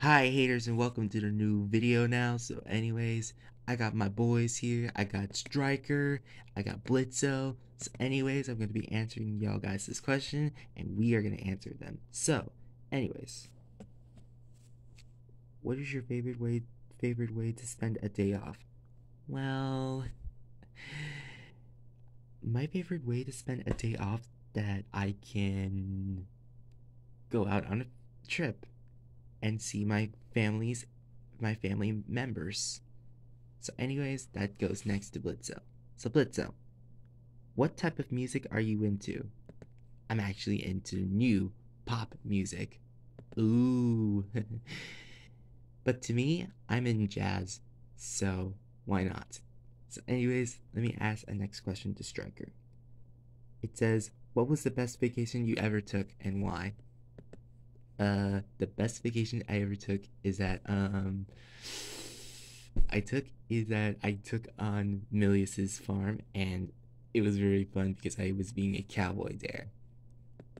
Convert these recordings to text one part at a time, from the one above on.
Hi haters and welcome to the new video now. So anyways, I got my boys here. I got Striker, I got Blitzo. So anyways, I'm going to be answering y'all guys this question and we are going to answer them. So, anyways, what is your favorite way favorite way to spend a day off? Well, my favorite way to spend a day off that I can go out on a trip and see my family's my family members. So anyways, that goes next to Blitzo. So Blitzo, what type of music are you into? I'm actually into new pop music. Ooh. but to me, I'm in jazz, so why not? So anyways, let me ask a next question to Striker. It says, what was the best vacation you ever took and why? Uh, the best vacation I ever took is that um, I took is that I took on Milius's farm and it was very fun because I was being a cowboy there.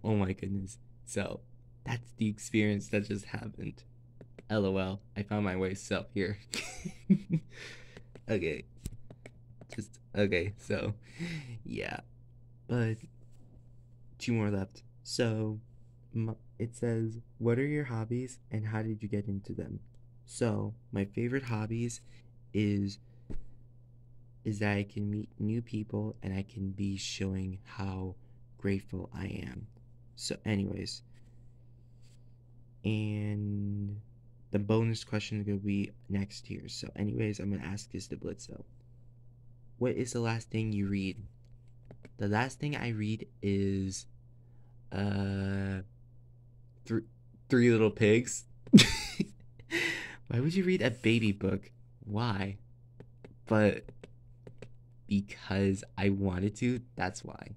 Oh my goodness! So that's the experience that just happened. LOL. I found my way self here. okay. Just okay. So yeah, but two more left. So it says, What are your hobbies and how did you get into them? So, my favorite hobbies is is that I can meet new people and I can be showing how grateful I am. So, anyways, and the bonus question is going to be next here. So, anyways, I'm going to ask this to Blitzo. What is the last thing you read? The last thing I read is uh th- Three Little Pigs. Why would you read a baby book? Why? But because I wanted to, that's why.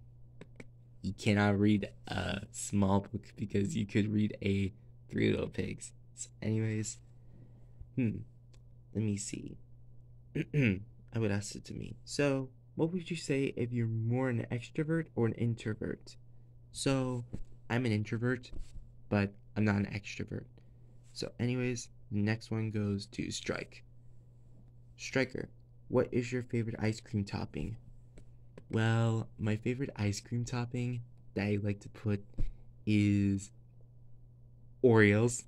You cannot read a small book because you could read a Three Little Pigs. So anyways, hmm, let me see. I would ask it to me. So, what would you say if you're more an extrovert or an introvert? So, I'm an introvert, but I'm not an extrovert. So, anyways, next one goes to Strike. Striker, what is your favorite ice cream topping? Well, my favorite ice cream topping that I like to put is Oreos.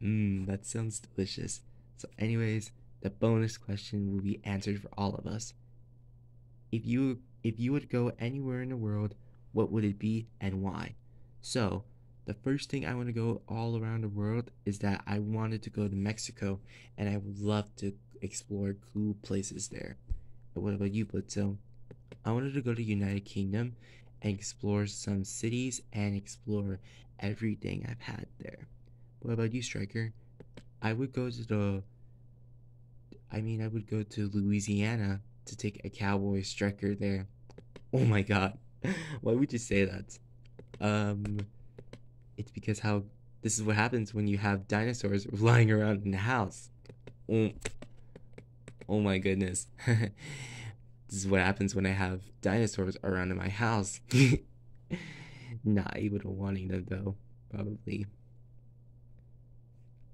Mmm, that sounds delicious. So, anyways, the bonus question will be answered for all of us. If you if you would go anywhere in the world, what would it be and why? So, the first thing I want to go all around the world is that I wanted to go to Mexico and I would love to explore cool places there. But what about you, Blitzo? I wanted to go to United Kingdom and explore some cities and explore everything I've had there. What about you, Striker? I would go to the I mean I would go to Louisiana to take a cowboy striker there. Oh my god. Why would you say that? Um it's because how this is what happens when you have dinosaurs lying around in the house. Oh, oh my goodness. this is what happens when I have dinosaurs around in my house. Not able to wanting them though, probably.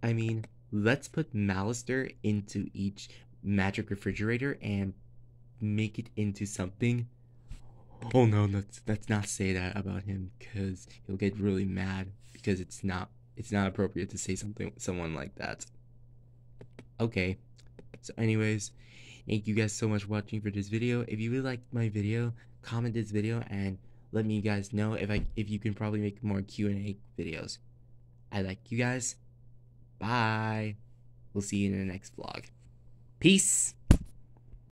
I mean, let's put Malister into each magic refrigerator and make it into something oh no, let's let's not say that about him because he'll get really mad because it's not it's not appropriate to say something someone like that. Okay. So anyways, thank you guys so much for watching for this video. If you really liked my video, comment this video and let me guys know if I if you can probably make more Q&A videos. I like you guys. Bye. We'll see you in the next vlog. Peace.